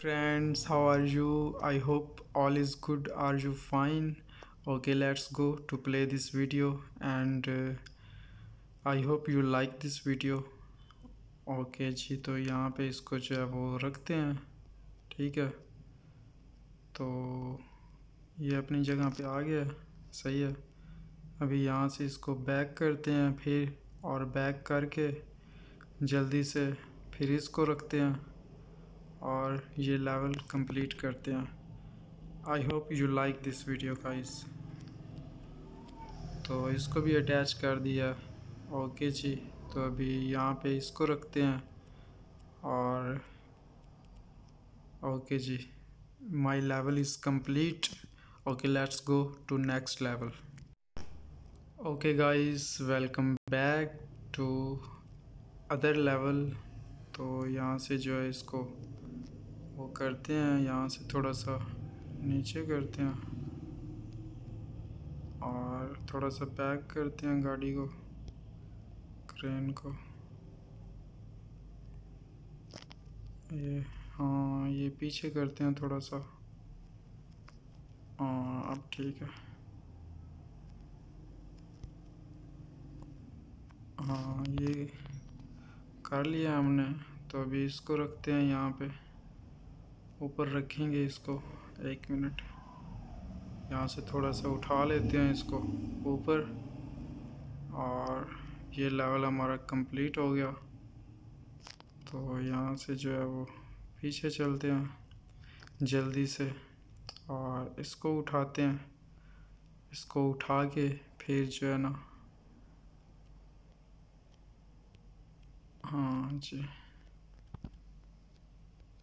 Friends how are you I hope all is good are you fine okay let's go to play this video and I hope you like this video okay जी तो यहाँ पे इसको जो है वो रखते हैं। ठीक है? तो ये अपनी जगह पे आ गया। सही है। अभी यहाँ से इसको बैक करते हैं फिर और बैक करके जल्दी से फिर इसको रखते हैं। और ये लेवल कंप्लीट करते हैं। I hope you like this video guys तो इसको भी अटैच कर दिया। ओके जी तो अभी यहाँ पे इसको रखते हैं। और okay ji my level is complete okay let's go to next level okay guys welcome back to other level तो यहाँ से जो है इसको वो करते हैं, यहाँ से थोड़ा सा नीचे करते हैं और थोड़ा सा बैक करते हैं गाड़ी को क्रेन को। ये हाँ ये पीछे करते हैं थोड़ा सा। हाँ अब ठीक है। हाँ ये कर लिया हमने तो अभी इसको रखते हैं यहाँ पे। ऊपर रखेंगे इसको एक मिनट। यहाँ से थोड़ा सा उठा लेते हैं इसको ऊपर। और ये लेवल हमारा कंप्लीट हो गया। तो यहाँ से जो है वो पीछे चलते हैं जल्दी से। और इसको उठाते हैं। इसको उठा के फिर जो है ना हाँ जी।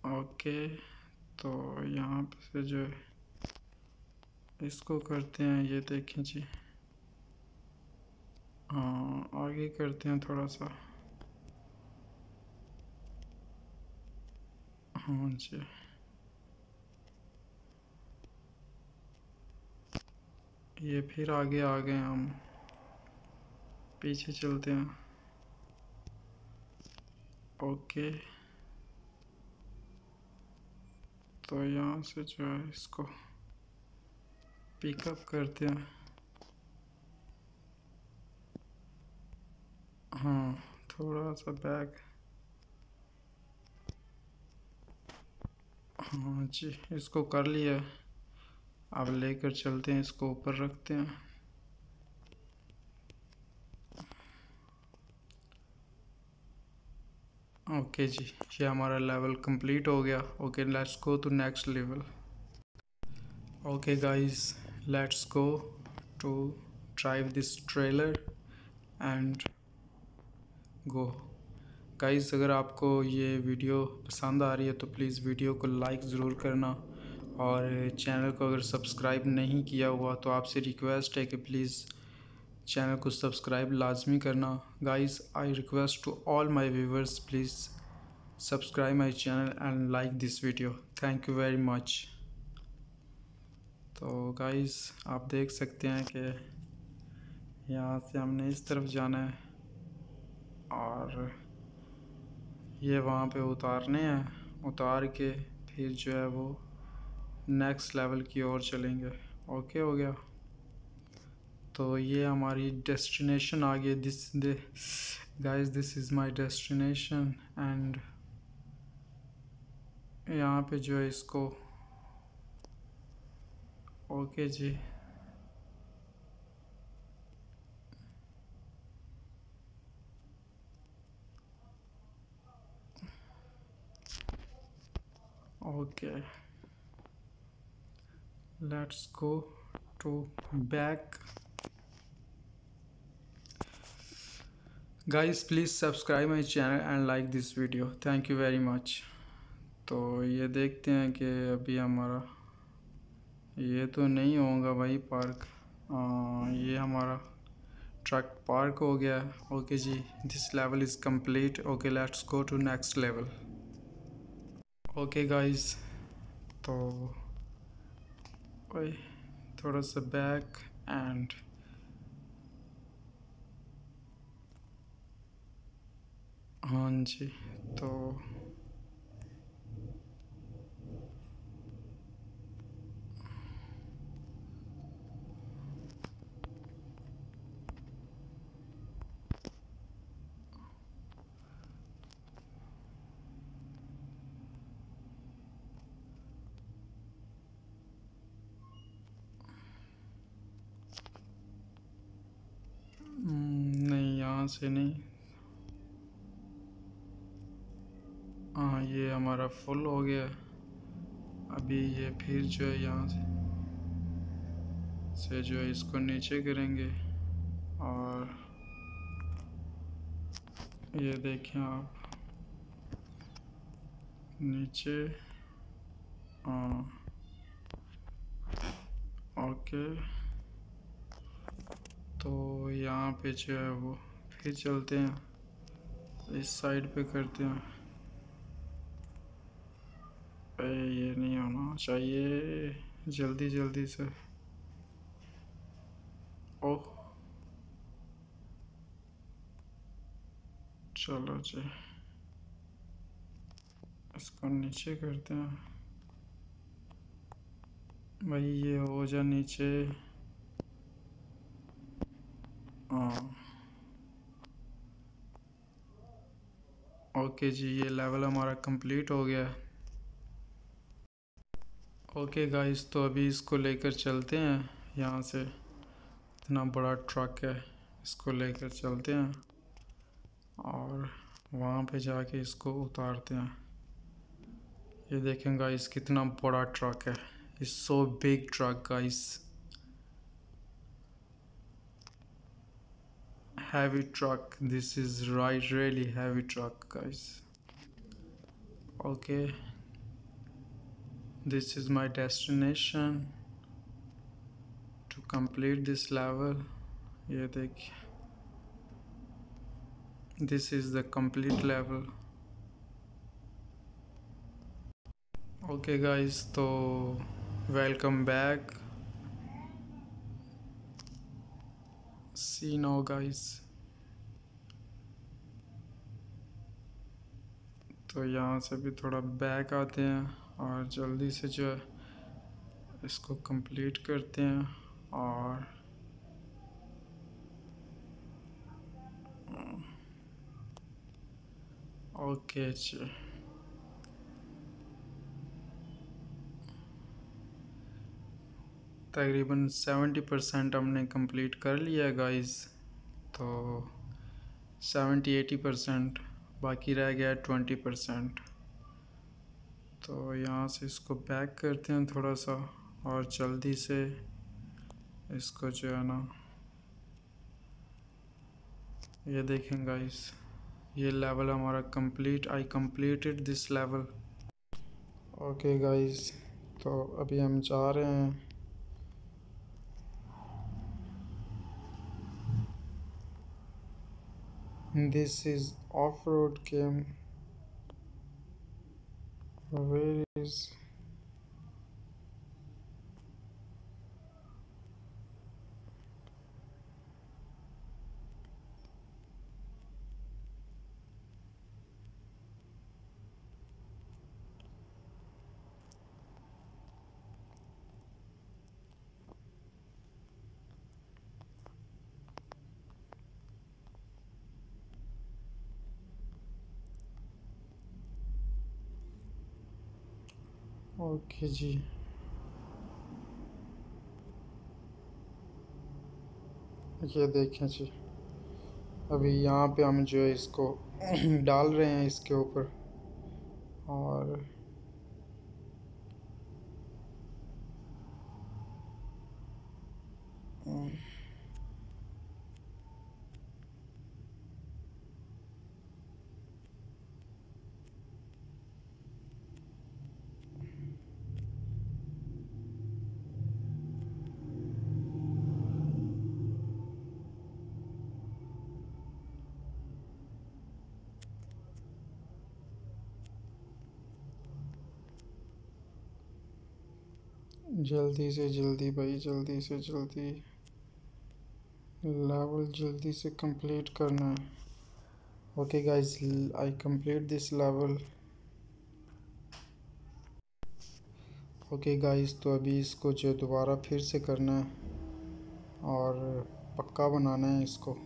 ओके। तो यहाँ से जो है, इसको करते हैं, ये देखें जी। हाँ आगे करते हैं थोड़ा सा। हाँ जी। ये फिर आगे आ गए हम। पीछे चलते हैं। ओके। तो यहाँ से जो है इसको पिकअप करते हैं। हाँ थोड़ा सा बैग हाँ जी, इसको कर लिया। अब लेकर चलते हैं, इसको ऊपर रखते हैं। ओके जी, ये हमारा लेवल कंप्लीट हो गया। Okay let's go to next level okay guys let's go to drive this trailer and go guys अगर आपको ये वीडियो पसंद आ रही है तो प्लीज़ वीडियो को लाइक ज़रूर करना। और चैनल को अगर सब्सक्राइब नहीं किया हुआ तो आपसे रिक्वेस्ट है कि प्लीज़ चैनल को सब्सक्राइब लाजमी करना। Guys I request to all my viewers please subscribe my channel and like this video thank you very much तो गाइस, आप देख सकते हैं कि यहाँ से हमने इस तरफ़ जाना है और ये वहाँ पे उतारने हैं। उतार के फिर जो है वो नेक्स्ट लेवल की ओर चलेंगे। ओके हो गया। तो ये हमारी डेस्टिनेशन आ गई this guys this is my destination and यहाँ पे जो है इसको। ओके जी। Okay let's go to back guys please subscribe my channel and like this video thank you very much तो ये देखते हैं कि अभी हमारा ये तो नहीं होगा भाई पार्क आ, ये हमारा ट्रक पार्क हो गया okay ji this level is complete okay let's go to next level okay guys तो थोड़ा सा बैक एंड हाँ जी तो हम्म, नहीं यहाँ से नहीं। हाँ ये हमारा फुल हो गया। अभी ये फिर जो है यहाँ से से जो है इसको नीचे करेंगे और ये देखें आप, नीचे हाँ ओके तो यहाँ पे जो है वो फिर चलते हैं, इस साइड पे करते हैं। ये नहीं होना चाहिए जल्दी जल्दी से। ओह। चलो जी। इसको नीचे करते हैं। भाई, ये हो जा नीचे। हाँ। ओके जी, ये लेवल हमारा कंप्लीट हो गया। ओके गाइस तो अभी इसको लेकर चलते हैं। यहाँ से इतना बड़ा ट्रक है, इसको लेकर चलते हैं और वहाँ पे जाके इसको उतारते हैं। ये देखें गाइस कितना बड़ा ट्रक है। इस so big truck guys heavy truck. This is right really heavy truck, guys. Okay. This is my destination to complete this level ये देखिए this is the complete level okay guys तो welcome back see now guys तो यहाँ से भी थोड़ा back आते हैं और जल्दी से जो है इसको कंप्लीट करते हैं और ओके जी तकरीबन सेवेंटी परसेंट हमने कंप्लीट कर लिया गाइस तो सेवेंटी एटी परसेंट बाकी रह गया ट्वेंटी परसेंट तो यहाँ से इसको बैक करते हैं थोड़ा सा और जल्दी से इसको जो है ना, ये देखें गाइस ये लेवल हमारा complete I completed this level okay guys तो अभी हम जा रहे हैं। This is off-road game where is okay जी। ये देखें जी, अभी यहाँ पे हम जो है इसको डाल रहे हैं इसके ऊपर और जल्दी से जल्दी भाई, जल्दी से जल्दी। लेवल जल्दी से कंप्लीट करना है। Okay guys I complete this level okay guys तो अभी इसको जो दोबारा फिर से करना है और पक्का बनाना है इसको।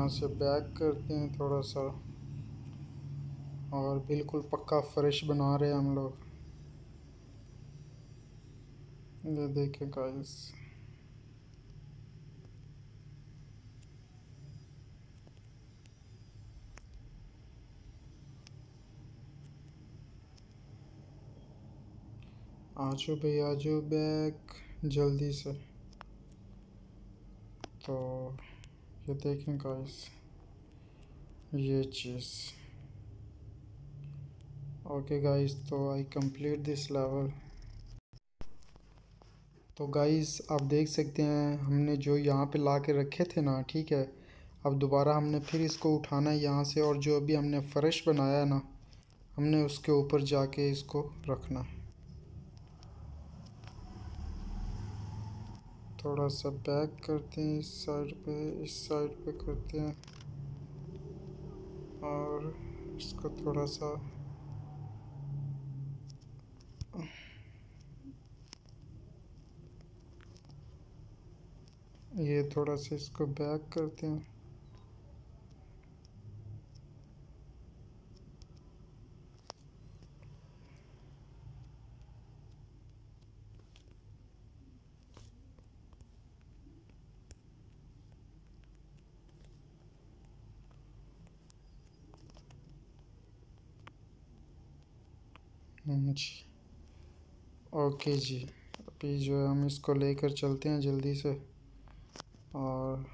यहाँ से बैक करते हैं थोड़ा सा और बिल्कुल पक्का फ्रेश बना रहे हैं हम लोग। ये देखिए गाइस आजो भाई, आजो बैक जल्दी से। तो ये देखें गाइस ये चीज़। ओके गाइस तो आई कंप्लीट दिस लेवल तो गाइस आप देख सकते हैं, हमने जो यहाँ पे ला के रखे थे ना, ठीक है? अब दोबारा हमने फिर इसको उठाना है यहाँ से, और जो अभी हमने फ्रेश बनाया है ना, हमने उसके ऊपर जाके इसको रखना। है थोड़ा सा बैक करते हैं, इस साइड पे, इस साइड पे करते हैं। और इसको थोड़ा सा ये थोड़ा सा इसको बैक करते हैं। जी। ओके जी। अभी जो है हम इसको लेकर चलते हैं जल्दी से। और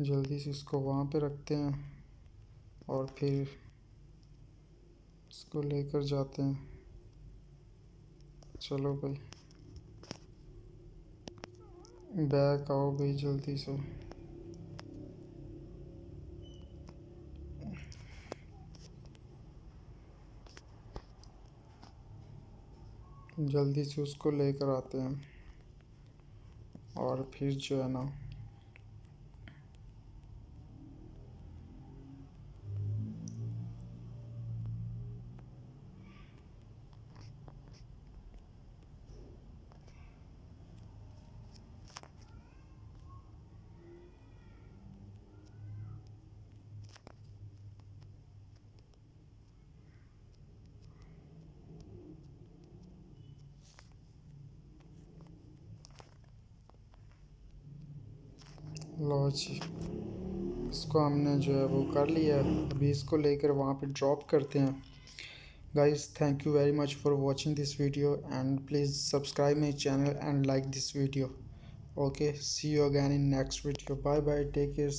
जल्दी से इसको वहाँ पे रखते हैं और फिर इसको लेकर जाते हैं। चलो भाई। बैक आओ भाई जल्दी से। जल्दी से उसको लेकर आते हैं। और फिर जो है ना लो जी। इसको हमने जो है वो कर लिया है। अभी इसको लेकर वहाँ पे ड्रॉप करते हैं। Guys thank you very much for watching this video and please subscribe my channel and like this video okay see you again in next video bye bye take care